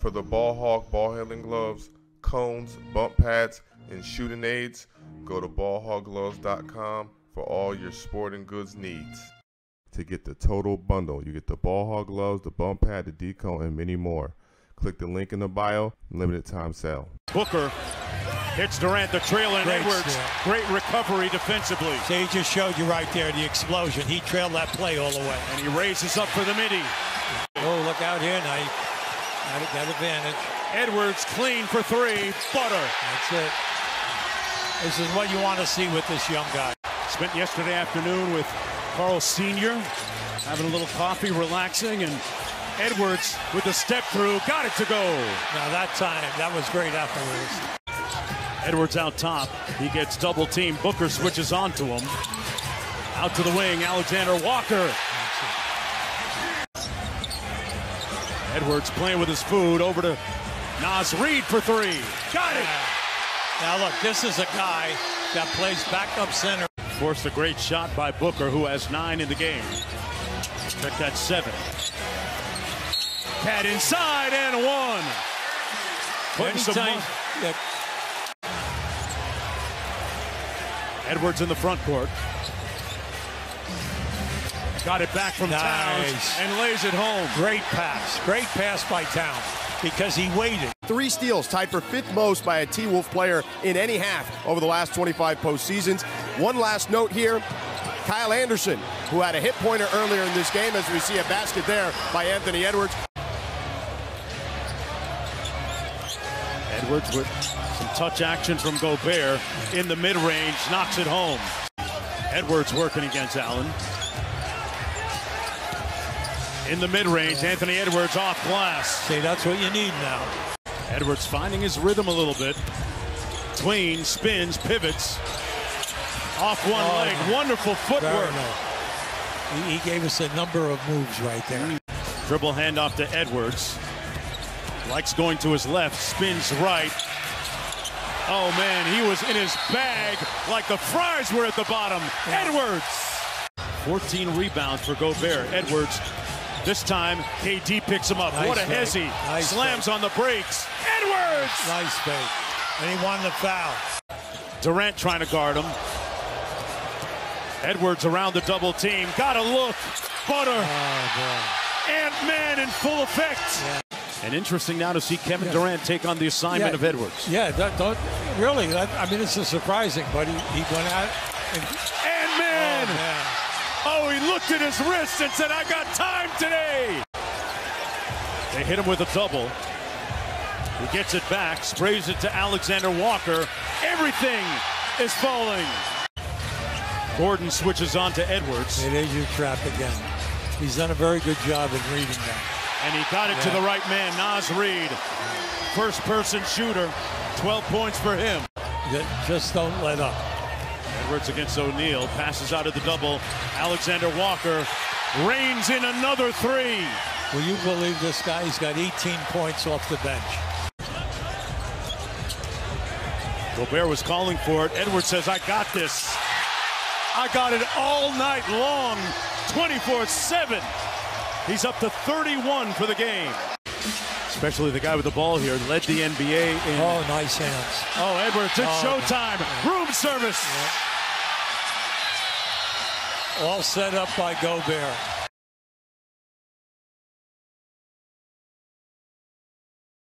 For the Ball Hog ball handling gloves, cones, bump pads, and shooting aids, go to ballhoggloves.com for all your sporting goods needs. To get the total bundle, you get the ball hog gloves, the bump pad, the decone, and many more. Click the link in the bio, limited time sale. Booker hits Durant, the trail, and Great Edwards. steal. Great recovery defensively. So he just showed you right there the explosion. He trailed that play all the way. And he raises up for the midi. Oh, look out here now. Got, got advantage. Edwards clean for three. Butter. That's it. This is what you want to see with this young guy. Spent yesterday afternoon with Karl Sr. having a little coffee, relaxing, and Edwards with the step through, got it to go. Now that time, that was great afterwards. Edwards out top. He gets double team. Booker switches onto him. Out to the wing, Alexander Walker. Edwards playing with his food over to Naz Reid for three. Got it. Now look, this is a guy that plays backup center. Forced a great shot by Booker, who has nine in the game. Check that seven. KAT inside and one. Putting some yeah, Edwards in the front court. Got it back from Towns and lays it home. great pass. Great pass by Town because he waited. Three steals, tied for fifth most by a T Wolf player in any half over the last 25 postseasons. One last note here Kyle Anderson, who had a hit pointer earlier in this game, as we see a basket there by Anthony Edwards. Edwards with some touch action from Gobert in the mid range, knocks it home. Edwards working against Allen. In the mid range, Anthony Edwards off glass. See, that's what you need now. Edwards finding his rhythm a little bit. Tween, spins, pivots. Off one Oh, leg. Wonderful footwork. He, he gave us a number of moves right there. Dribble handoff to Edwards. Likes going to his left, spins right. Oh man, he was in his bag like the fries were at the bottom. Edwards! 14 rebounds for Gobert. Edwards, this time KD picks him up. Nice what a hezzy. Nice Slams fake. on the brakes. Edwards! Nice fake. And he won the foul. Durant trying to guard him. Edwards around the double team. Got a look. Butter. Oh, Ant-Man in full effect. And interesting now to see Kevin Durant take on the assignment Yeah. of Edwards. Yeah, that, don't, really. That, I mean, this is surprising, but he, he went out and. Ant-Man! Oh, man. Oh, he looked at his wrist and said, I got time today. They hit him with a double. He gets it back, sprays it to Alexander Walker. Everything is falling. Gordon switches on to Edwards, It is your trap again. He's done a very good job in reading that. and he got it to the right man, Naz Reid. First person shooter, 12 points for him. Ju- Just don't let up. Edwards against O'Neale, passes out of the double. Alexander Walker rains in another three. Will you believe this guy? He's got 18 points off the bench. Gobert was calling for it. Edwards says, I got this. I got it all night long, 24 7. He's up to 31 for the game. Especially the guy with the ball here led the NBA in. Oh, nice hands. Oh, Edwards, it's Oh, showtime. Room service. All set up by Gobert.